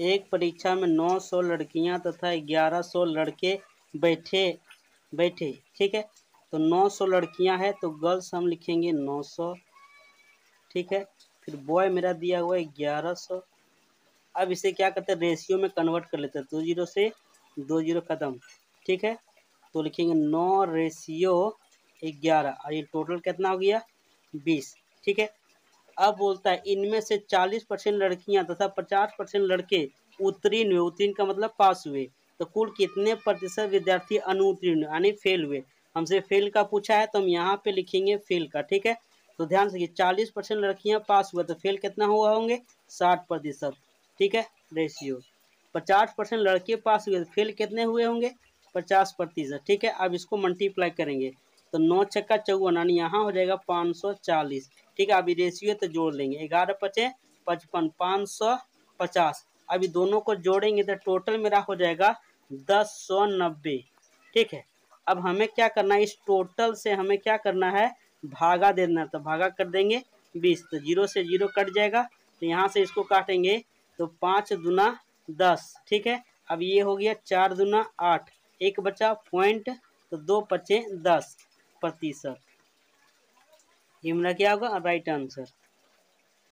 एक परीक्षा में 900 लड़कियाँ तथा 1100 लड़के बैठे बैठे, ठीक है? तो 900 लड़कियाँ हैं तो गर्ल्स हम लिखेंगे 900 ठीक है? फिर बॉय मेरा दिया हुआ है ग्यारह सौ। अब इसे क्या करते हैं? रेशियो में कन्वर्ट कर लेते हैं। दो ज़ीरो से दो ज़ीरो ख़त्म, ठीक है? तो लिखेंगे नौ रेशियो ग्यारह। और ये टोटल कितना हो गया? बीस, ठीक है? अब बोलता है, इनमें से चालीस परसेंट लड़कियाँ तथा पचास परसेंट लड़के उत्तीर्ण हुए। उत्तीर्ण का मतलब पास हुए। तो कुल कितने प्रतिशत विद्यार्थी अनुत्तीर्ण यानी फेल हुए? हमसे फेल का पूछा है तो हम यहाँ पे लिखेंगे फेल का, ठीक है? तो ध्यान से चालीस परसेंट लड़कियाँ पास हुआ तो फेल कितना हुआ होंगे? साठ प्रतिशत, ठीक है? रेशियो। पचास परसेंट लड़के पास हुए तो फेल कितने हुए होंगे? पचास प्रतिशत, ठीक है? अब इसको मल्टीप्लाई करेंगे। तो नौ छक्का चौवन, यानी यहाँ हो जाएगा पाँच सौ चालीस। ठीक है, अभी रेशियो तो जोड़ लेंगे। ग्यारह पचे पचपन, पाँच सौ पचास। अभी दोनों को जोड़ेंगे तो टोटल मेरा हो जाएगा दस सौ नब्बे। ठीक है, अब हमें क्या करना है? इस टोटल से हमें क्या करना है? भागा देना। तो भागा कर देंगे बीस। तो ज़ीरो से ज़ीरो कट जाएगा। तो यहाँ से इसको काटेंगे तो पाँच दुना दस। ठीक है, अब ये हो गया चार दुना आठ। एक बचा पॉइंट तो दो पचे दस। प्रतिशत। ये मेरा क्या होगा? Right answer